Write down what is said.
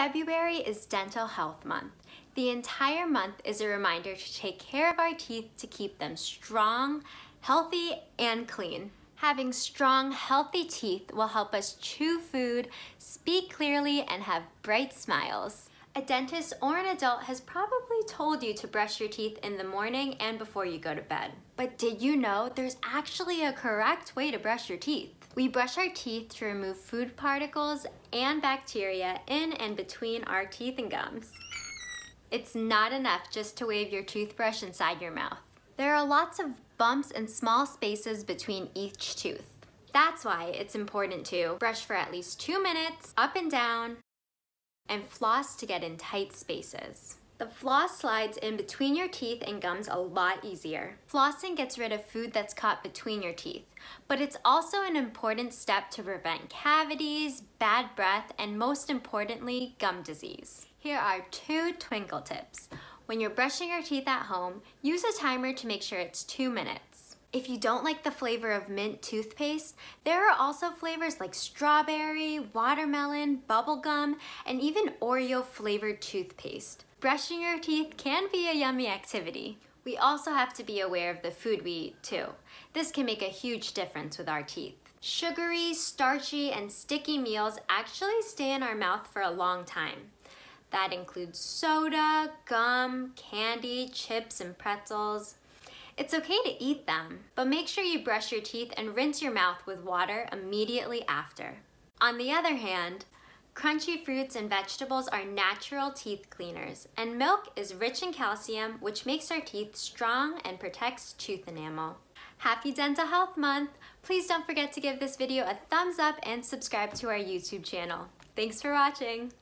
February is Dental Health Month. The entire month is a reminder to take care of our teeth to keep them strong, healthy, and clean. Having strong, healthy teeth will help us chew food, speak clearly, and have bright smiles. A dentist or an adult has probably told you to brush your teeth in the morning and before you go to bed. But did you know there's actually a correct way to brush your teeth? We brush our teeth to remove food particles and bacteria in and between our teeth and gums. It's not enough just to wave your toothbrush inside your mouth. There are lots of bumps and small spaces between each tooth. That's why it's important to brush for at least two minutes, up and down, and floss to get in tight spaces. The floss slides in between your teeth and gums a lot easier. Flossing gets rid of food that's caught between your teeth, but it's also an important step to prevent cavities, bad breath, and most importantly, gum disease. Here are two Twinkl tips. When you're brushing your teeth at home, use a timer to make sure it's two minutes. If you don't like the flavor of mint toothpaste, there are also flavors like strawberry, watermelon, bubblegum, and even Oreo flavored toothpaste. Brushing your teeth can be a yummy activity. We also have to be aware of the food we eat too. This can make a huge difference with our teeth. Sugary, starchy, and sticky meals actually stay in our mouth for a long time. That includes soda, gum, candy, chips, and pretzels. It's okay to eat them, but make sure you brush your teeth and rinse your mouth with water immediately after. On the other hand, crunchy fruits and vegetables are natural teeth cleaners, and milk is rich in calcium, which makes our teeth strong and protects tooth enamel. Happy Dental Health Month! Please don't forget to give this video a thumbs up and subscribe to our YouTube channel. Thanks for watching!